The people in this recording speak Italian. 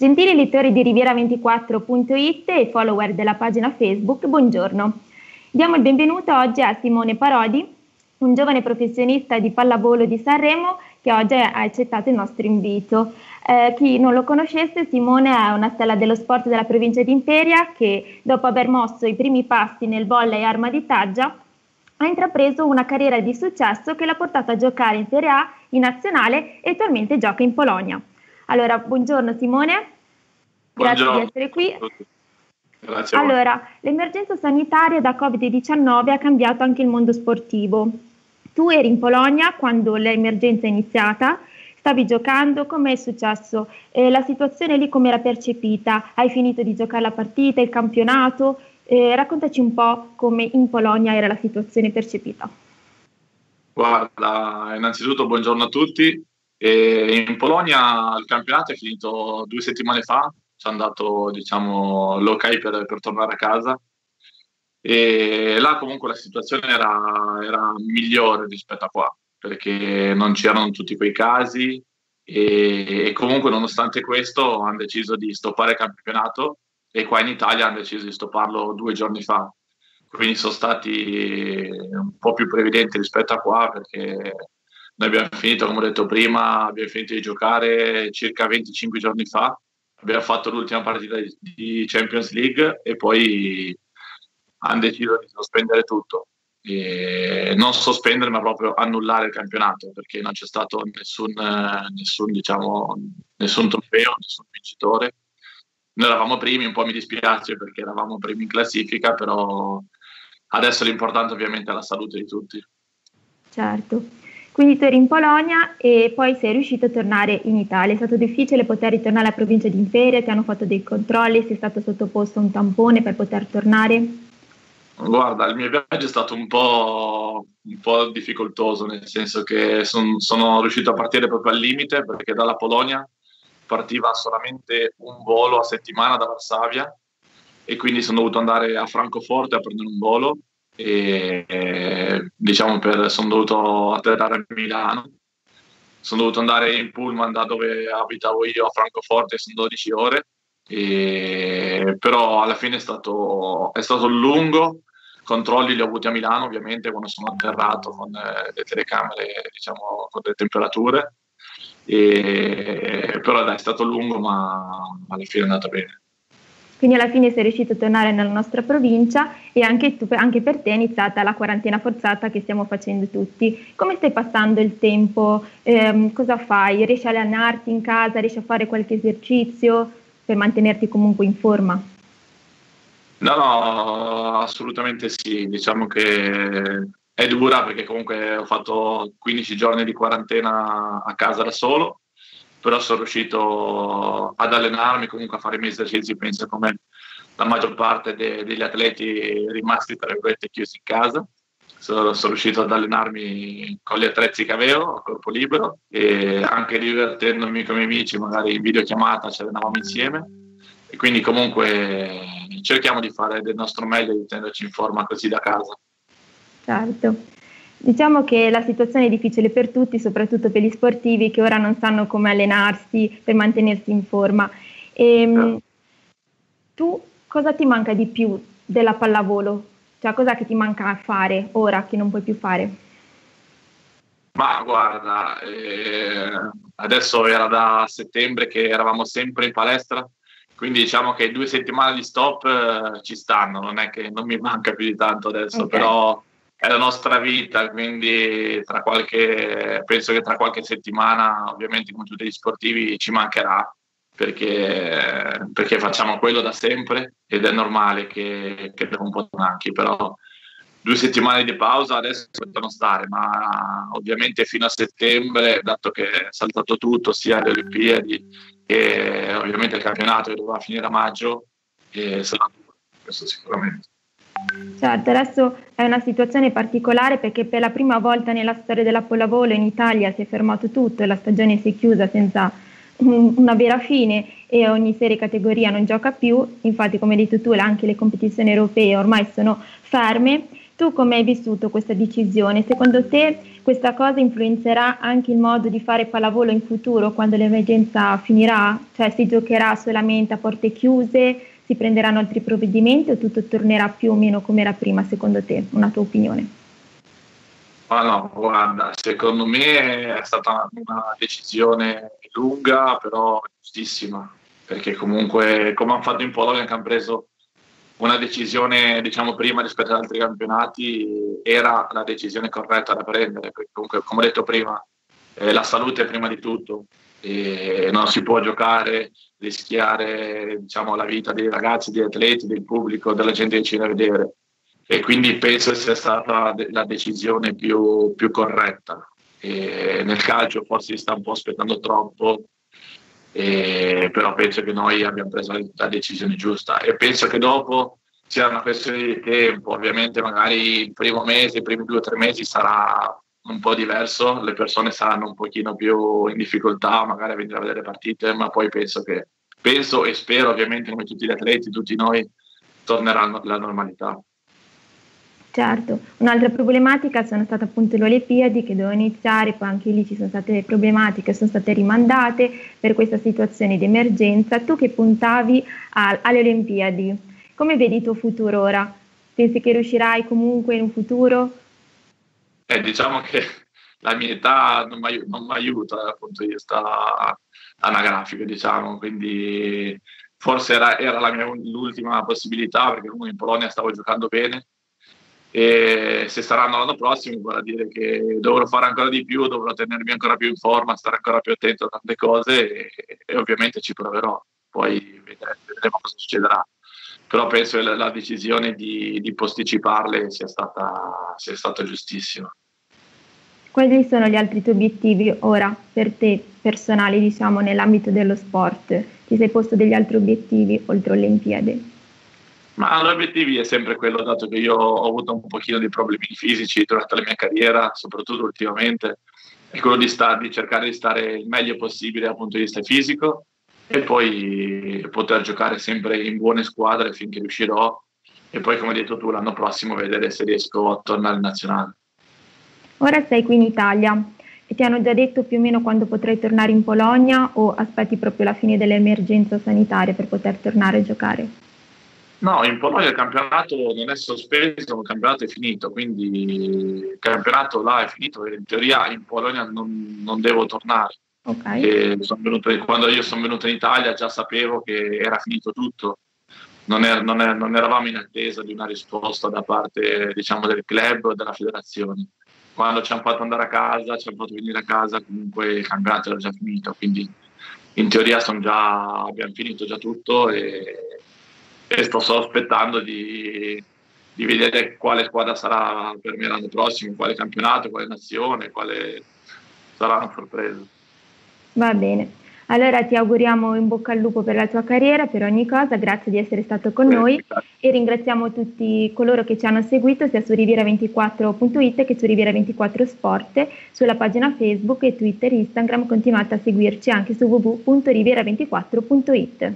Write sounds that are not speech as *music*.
Gentili lettori di Riviera24.it e follower della pagina Facebook, buongiorno. Diamo il benvenuto oggi a Simone Parodi, un giovane professionista di pallavolo di Sanremo che oggi ha accettato il nostro invito. Eh, chi non lo conoscesse, Simone è una stella dello sport della provincia di Imperia che dopo aver mosso i primi passi nel volley arma di taggia ha intrapreso una carriera di successo che l'ha portato a giocare in Serie A, in nazionale e attualmente gioca in Polonia. Allora, buongiorno Simone, grazie buongiorno. di essere qui. Grazie. Allora, l'emergenza sanitaria da Covid-19 ha cambiato anche il mondo sportivo. Tu eri in Polonia quando l'emergenza è iniziata, stavi giocando, come è successo? Eh, la situazione lì come era percepita? Hai finito di giocare la partita, il campionato? Eh, raccontaci un po' come in Polonia era la situazione percepita. Guarda, innanzitutto buongiorno a tutti. E in Polonia il campionato è finito due settimane fa, ci hanno dato diciamo, l'ok per, per, tornare a casa. E là comunque la situazione era, era, migliore rispetto a qua perché non c'erano tutti quei casi. E, e comunque nonostante questo hanno deciso di stoppare il campionato e qua in Italia hanno deciso di stopparlo due giorni fa. Quindi sono stati un po' più previdenti rispetto a qua perché noi abbiamo finito, come ho detto prima, abbiamo finito di giocare circa 25 giorni fa, abbiamo fatto l'ultima partita di Champions League e poi hanno deciso di sospendere tutto. E non sospendere ma proprio annullare il campionato perché non c'è stato nessun, nessun, diciamo, nessun trofeo, nessun vincitore. Noi eravamo primi, un po' mi dispiace perché eravamo primi in classifica, però adesso l'importante ovviamente è la salute di tutti. Certo. Quindi tu eri in Polonia e poi sei riuscito a tornare in Italia. È stato difficile poter ritornare alla provincia di Imperia, ti hanno fatto dei controlli, sei stato sottoposto a un tampone per poter tornare? Guarda, il mio viaggio è stato un po', un po difficoltoso, nel senso che son, sono riuscito a partire proprio al limite perché dalla Polonia partiva solamente un volo a settimana da Varsavia e quindi sono dovuto andare a Francoforte a prendere un volo e diciamo per, sono dovuto atterrare a Milano. Sono dovuto andare in pullman da dove abitavo io a Francoforte sono 12 ore. E, però alla fine è stato, è stato lungo. Controlli li ho avuti a Milano ovviamente quando sono atterrato con eh, le telecamere diciamo con le temperature. E, però dai, è stato lungo ma alla fine è andata bene quindi alla fine sei riuscito a tornare nella nostra provincia e anche, tu, anche per te è iniziata la quarantena forzata che stiamo facendo tutti. Come stai passando il tempo? Eh, cosa fai? Riesci a allenarti in casa? Riesci a fare qualche esercizio per mantenerti comunque in forma? No, no, assolutamente sì. Diciamo che è dura perché comunque ho fatto 15 giorni di quarantena a casa da solo però sono riuscito ad allenarmi, comunque a fare i miei esercizi, penso come la maggior parte de- degli atleti rimasti tra virgolette chiusi in casa. Sono, sono, riuscito ad allenarmi con gli attrezzi che avevo a corpo libero e anche divertendomi con i miei amici, magari in videochiamata ci allenavamo insieme. E quindi comunque cerchiamo di fare del nostro meglio tenerci in forma così da casa. Certo. Diciamo che la situazione è difficile per tutti, soprattutto per gli sportivi che ora non sanno come allenarsi per mantenersi in forma. E, ehm, tu cosa ti manca di più della pallavolo? Cioè cosa che ti manca a fare ora che non puoi più fare? Ma guarda, eh, adesso era da settembre che eravamo sempre in palestra, quindi diciamo che due settimane di stop eh, ci stanno, non è che non mi manca più di tanto adesso, okay. però è la nostra vita, quindi tra qualche, penso che tra qualche settimana, ovviamente come tutti gli sportivi, ci mancherà perché, perché facciamo quello da sempre ed è normale che, che un po' manchi, però due settimane di pausa adesso possono stare, ma ovviamente fino a settembre, dato che è saltato tutto, sia le Olimpiadi che ovviamente il campionato che doveva finire a maggio, sarà questo sicuramente. Certo, adesso è una situazione particolare perché per la prima volta nella storia della pallavolo in Italia si è fermato tutto e la stagione si è chiusa senza una vera fine e ogni serie categoria non gioca più, infatti come hai detto tu anche le competizioni europee ormai sono ferme. Tu come hai vissuto questa decisione? Secondo te questa cosa influenzerà anche il modo di fare pallavolo in futuro quando l'emergenza finirà? Cioè si giocherà solamente a porte chiuse, si prenderanno altri provvedimenti o tutto tornerà più o meno come era prima secondo te? Una tua opinione? Ma no, guarda, secondo me è stata una decisione lunga però giustissima, perché comunque come hanno fatto in Polonia che hanno preso una decisione, diciamo, prima rispetto ad altri campionati era la decisione corretta da prendere, perché comunque, come ho detto prima, eh, la salute è prima di tutto e non si può giocare, rischiare diciamo, la vita dei ragazzi, degli atleti, del pubblico, della gente che ci viene a vedere. E quindi penso sia stata la decisione più, più corretta. E nel calcio forse si sta un po' aspettando troppo però penso che noi abbiamo preso la decisione giusta e penso che dopo sia una questione di tempo, ovviamente magari il primo mese, i primi due o tre mesi sarà un po' diverso, le persone saranno un pochino più in difficoltà magari a venire a vedere partite, ma poi penso che, penso e spero ovviamente come tutti gli atleti, tutti noi, tornerà la normalità. Certo, un'altra problematica sono state appunto le Olimpiadi che dovevano iniziare, poi anche lì ci sono state problematiche, sono state rimandate per questa situazione di emergenza. Tu che puntavi a, alle Olimpiadi, come vedi il tuo futuro ora? Pensi che riuscirai comunque in un futuro? Eh, diciamo che *laughs* la mia età non mi aiuta dal punto di vista anagrafico, diciamo, quindi forse era, era mia l'ultima possibilità perché comunque in Polonia stavo giocando bene e se saranno l'anno prossimo vorrà dire che dovrò fare ancora di più, dovrò tenermi ancora più in forma, stare ancora più attento a tante cose e, e ovviamente ci proverò, poi vedremo cosa succederà. Però penso che la, la decisione di, di, posticiparle sia stata, sia stata giustissima. Quali sono gli altri tuoi obiettivi ora per te personali, diciamo, nell'ambito dello sport? Ti sei posto degli altri obiettivi oltre alle Olimpiadi? Ma l'obiettivo è sempre quello, dato che io ho avuto un pochino di problemi fisici durante la mia carriera, soprattutto ultimamente, è quello di, star, di cercare di stare il meglio possibile dal punto di vista fisico e poi poter giocare sempre in buone squadre finché riuscirò e poi, come hai detto tu, l'anno prossimo vedere se riesco a tornare in nazionale. Ora sei qui in Italia e ti hanno già detto più o meno quando potrai tornare in Polonia o aspetti proprio la fine dell'emergenza sanitaria per poter tornare a giocare? No, in Polonia il campionato non è sospeso, il campionato è finito, quindi il campionato là è finito e in teoria in Polonia non, non devo tornare. Okay. Venuto, quando io sono venuto in Italia già sapevo che era finito tutto, non, er, non, er, non eravamo in attesa di una risposta da parte diciamo, del club o della federazione. Quando ci hanno fatto andare a casa, ci hanno fatto venire a casa, comunque il campionato era già finito, quindi in teoria già, abbiamo finito già tutto e e sto solo aspettando di, di, vedere quale squadra sarà per me l'anno prossimo, quale campionato, quale nazione, quale sarà una sorpresa. Va bene. Allora ti auguriamo in bocca al lupo per la tua carriera, per ogni cosa, grazie di essere stato con noi. E ringraziamo tutti coloro che ci hanno seguito sia su riviera24.it che su Riviera24 Sport, sulla pagina Facebook e Twitter Instagram, continuate a seguirci anche su www.riviera24.it.